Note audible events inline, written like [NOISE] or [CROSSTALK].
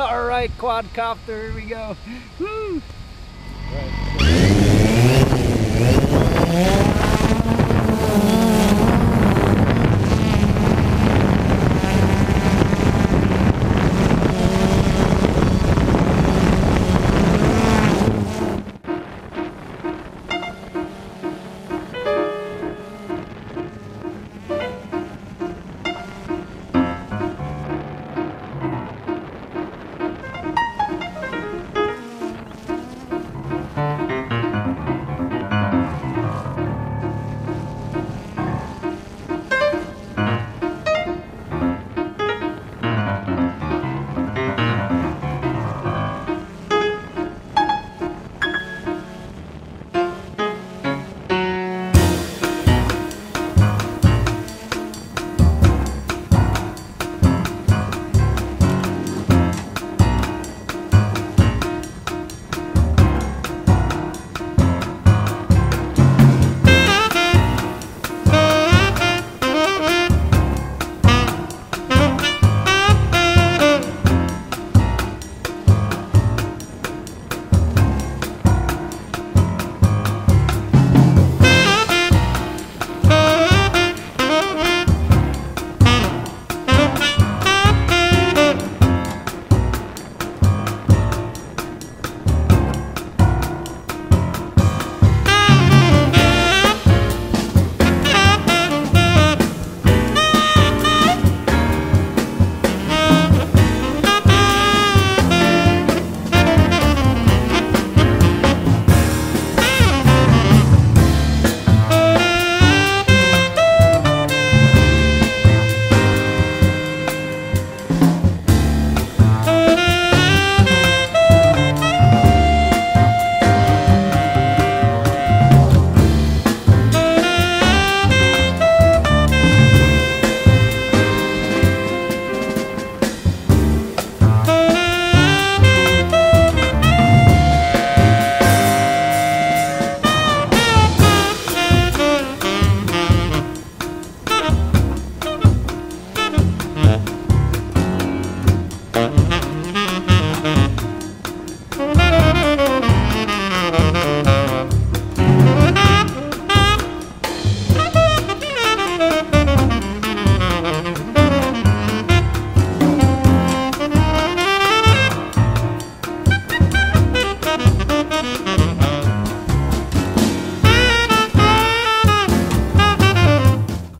[LAUGHS] All right, quadcopter, here we go. Woo!